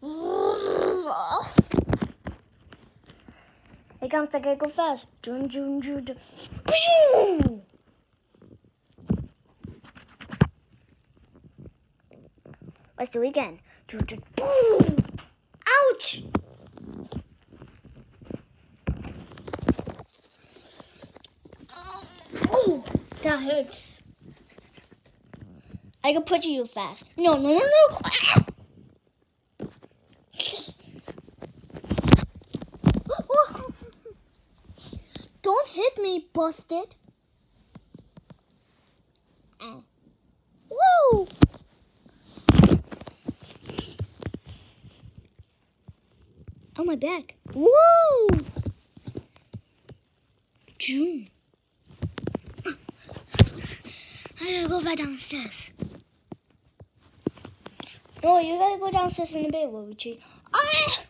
Here comes, gotta go fast. Jun, jun, jun. Pshoo! Let's do it again. Jun, jun, boom! Ouch! Oh, that hurts. I can put you fast. No, no, no, no. Hit me, busted. Whoa! On my back. Whoa! June. I gotta go back downstairs. No, you gotta go downstairs in the bed, Richie. Ah!